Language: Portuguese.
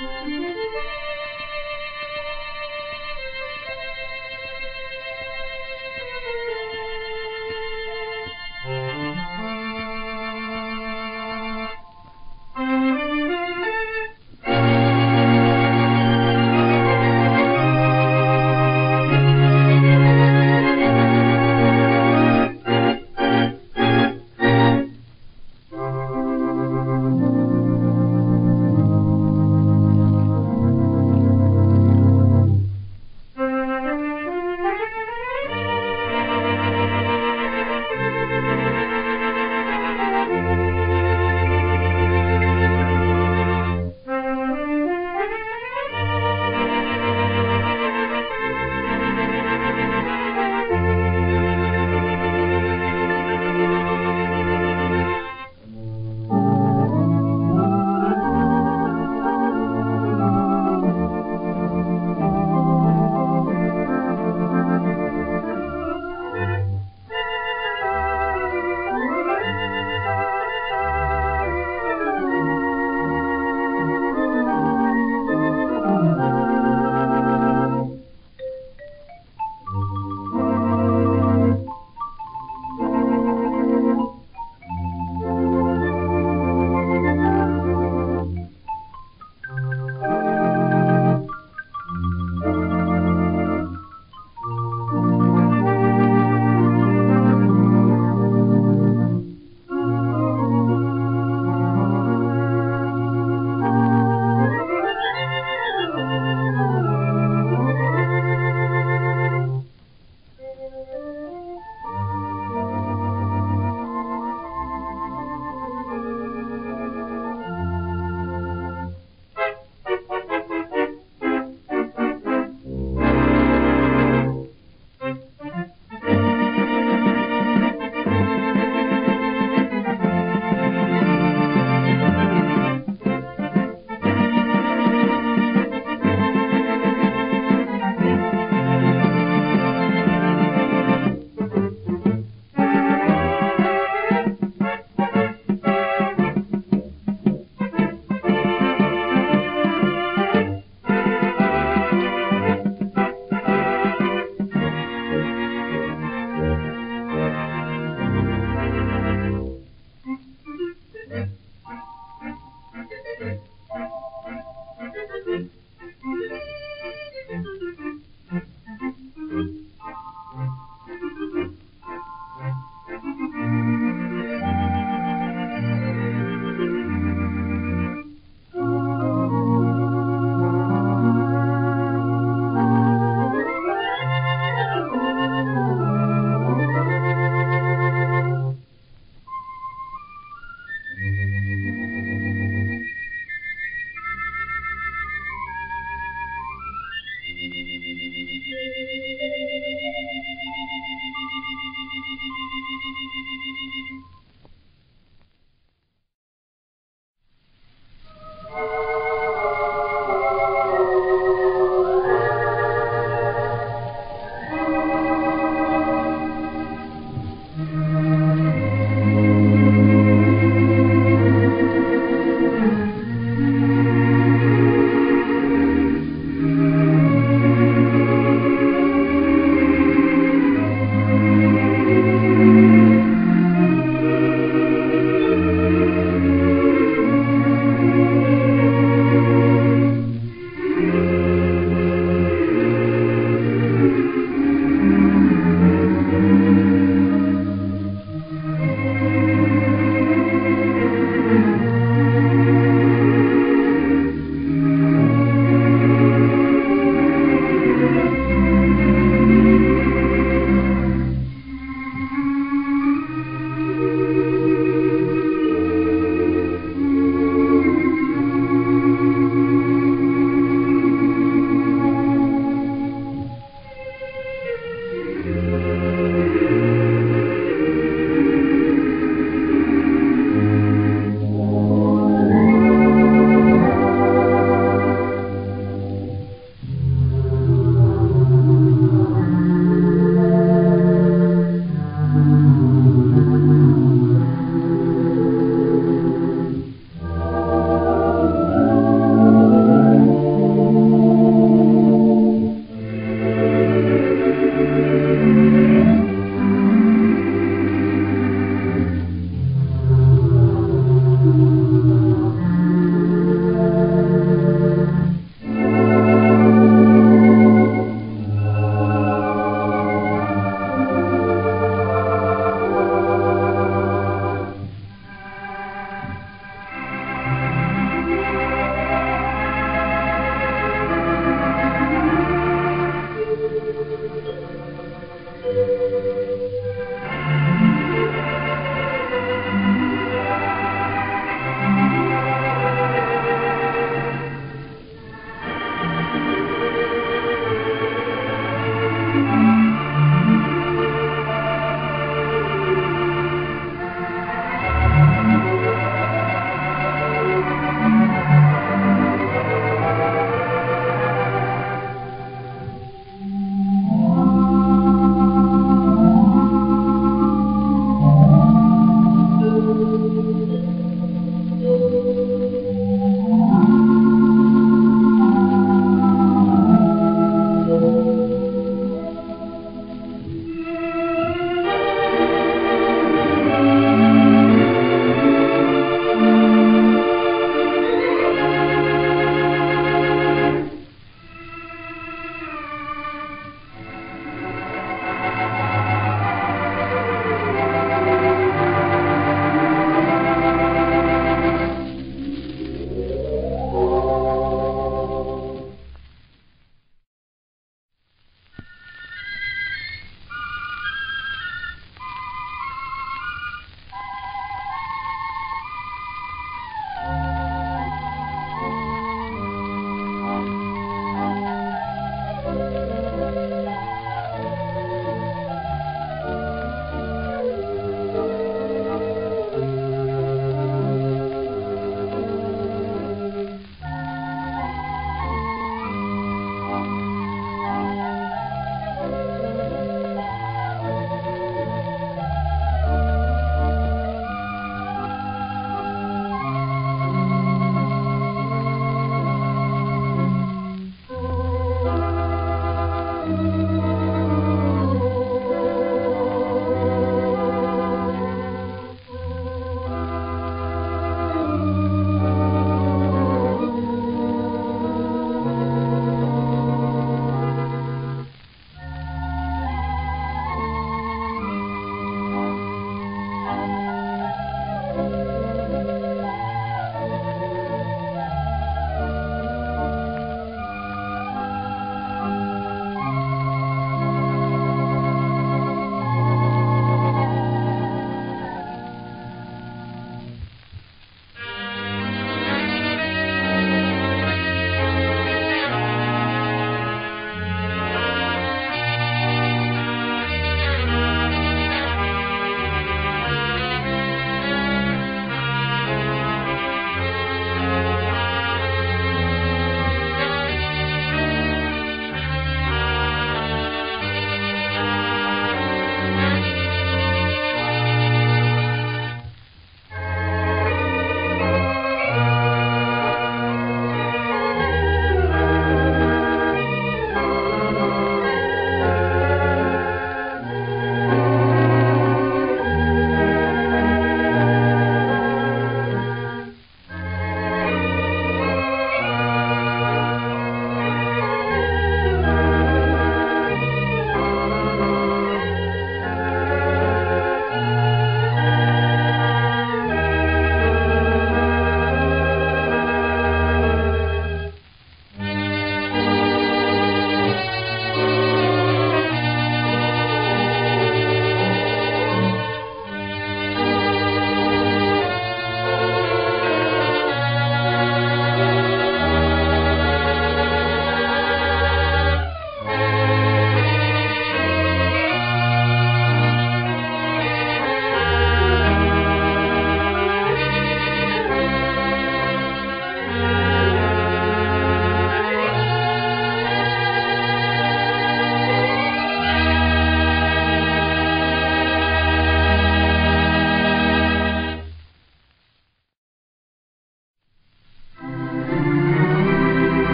Música